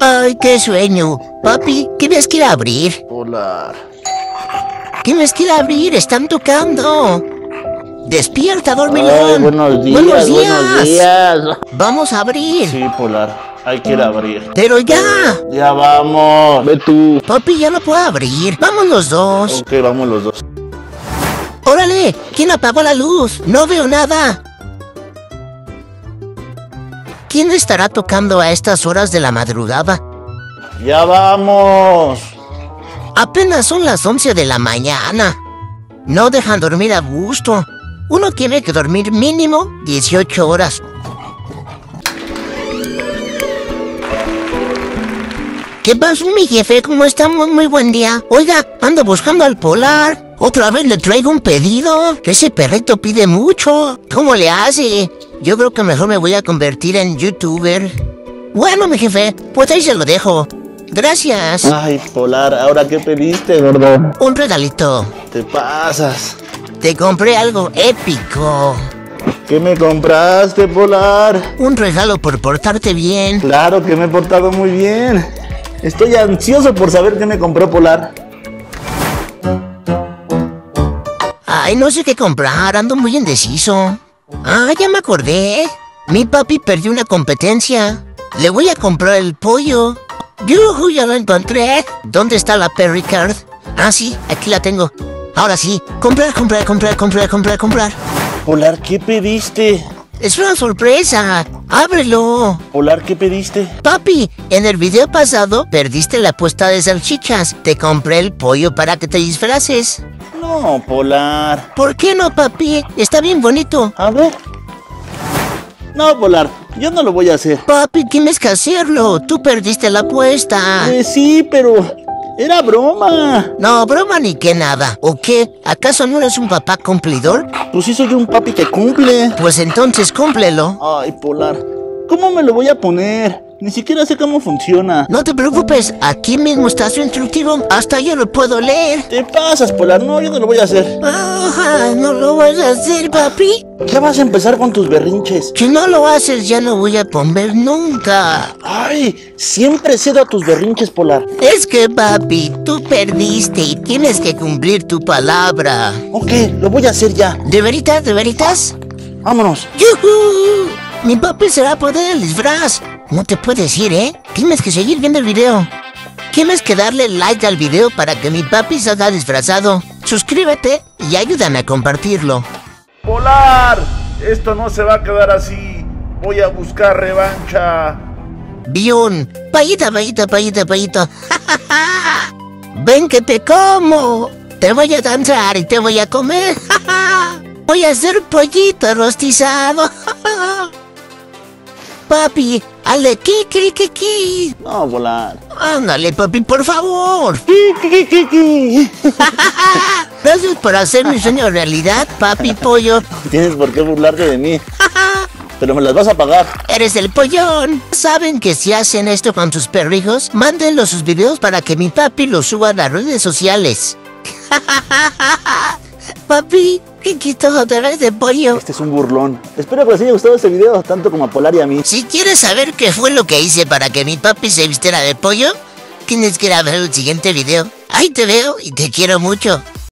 Ay, qué sueño. Papi, ¿qué ves que ir a abrir? Polar. ¿Qué ves que ir a abrir? Están tocando. Despierta, Ay, dormilón. buenos días, buenos días. Vamos a abrir. Sí, Polar. Hay que ir a abrir. Pero ya. Ya vamos. Ve tú. Papi, ya no puedo abrir. Vamos los dos. Ok, vamos los dos. Órale, ¿quién apagó la luz? No veo nada. ¿Quién estará tocando a estas horas de la madrugada? Ya vamos. Apenas son las 11 de la mañana. No dejan dormir a gusto. Uno tiene que dormir mínimo 18 horas. ¿Qué pasó, mi jefe? ¿Cómo estamos? Muy buen día. Oiga, ando buscando al polar. Otra vez le traigo un pedido. Ese perrito pide mucho. ¿Cómo le hace? Yo creo que mejor me voy a convertir en youtuber. Bueno, mi jefe, pues ahí se lo dejo. Gracias. Ay, Polar, ¿ahora qué pediste, gordo? Un regalito. Te pasas. Te compré algo épico. ¿Qué me compraste, Polar? Un regalo por portarte bien. Claro que me he portado muy bien. Estoy ansioso por saber qué me compró Polar. Ay, no sé qué comprar, ando muy indeciso. Ah, ya me acordé. Mi papi perdió una competencia. Le voy a comprar el pollo. ¡Yuhu! Ya lo encontré. ¿Dónde está la Perry Card? Ah, sí, aquí la tengo. Ahora sí, comprar, comprar, comprar, comprar, comprar, comprar. Polar, ¿qué pediste? Es una sorpresa. Ábrelo. Polar, ¿qué pediste? Papi, en el video pasado perdiste la apuesta de salchichas. Te compré el pollo para que te disfraces. No, Polar. ¿Por qué no, papi? Está bien bonito. A ver. No, Polar, yo no lo voy a hacer. Papi, tienes que hacerlo. Tú perdiste la apuesta. Eh, sí, pero era broma. No, broma ni que nada. ¿O qué? ¿Acaso no eres un papá cumplidor? Pues sí soy un papi que cumple. Pues entonces cúmplelo. Ay, Polar, ¿cómo me lo voy a poner? Ni siquiera sé cómo funciona. No te preocupes, aquí mismo está su instructivo. Hasta yo lo puedo leer. Te pasas, Polar. No, yo no lo voy a hacer. Ah, no lo vas a hacer, papi. Ya vas a empezar con tus berrinches. Si no lo haces, ya no voy a comer nunca. Ay, siempre cedo a tus berrinches, Polar. Es que, papi, tú perdiste y tienes que cumplir tu palabra. Ok, lo voy a hacer ya. ¿De veritas, de veritas? Vámonos. ¡Yujú! Mi papi se va a poner el disfraz. No te puedes ir, ¿eh? Tienes que seguir viendo el video. Tienes que darle like al video para que mi papi salga disfrazado. Suscríbete y ayúdame a compartirlo. Polar, esto no se va a quedar así. Voy a buscar revancha. Bion, payita, payita, payita, payita. Ven que te como. Te voy a danzar y te voy a comer. voy a hacer pollito rostizado. Papi, hazle kiki. No, Polar. Ándale, papi, por favor. Gracias por hacer mi sueño realidad, papi pollo. Tienes por qué burlarte de mí. Pero me las vas a pagar. Eres el pollón. ¿Saben que si hacen esto con sus perrijos, mándenlos sus videos para que mi papi los suba a las redes sociales? papi, ¿qué quito otra vez de pollo? Este es un burlón. Espero que les haya gustado este video tanto como a Polar y a mí. Si quieres saber qué fue lo que hice para que mi papi se vistiera de pollo, tienes que ir a ver el siguiente video. Ahí te veo y te quiero mucho.